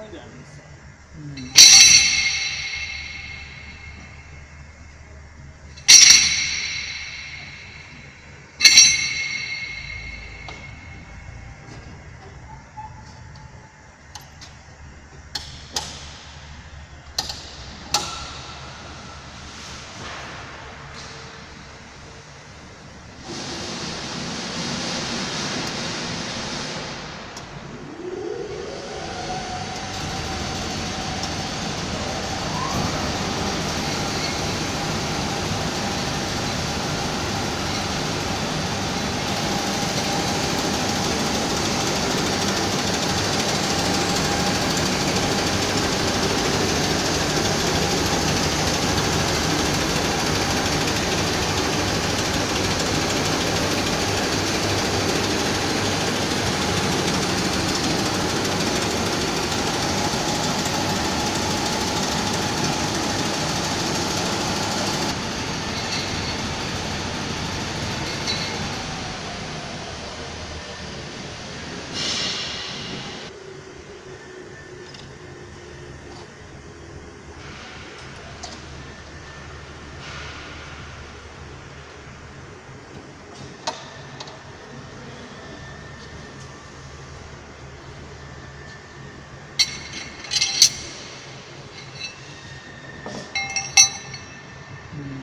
快点。嗯。